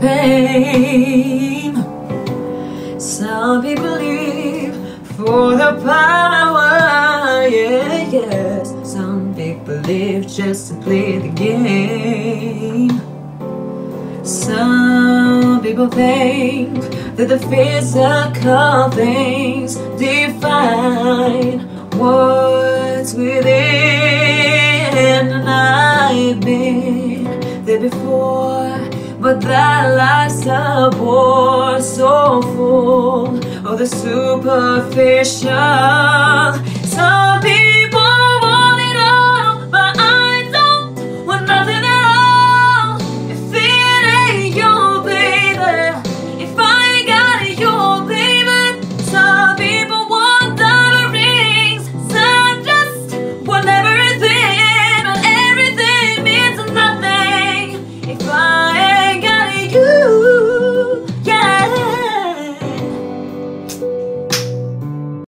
pain. Some people live for the power, yeah, yes. Some people live just to play the game. Some people think that the physical things define what's within. And I've been there before, but that life's a bore so full of the superficial.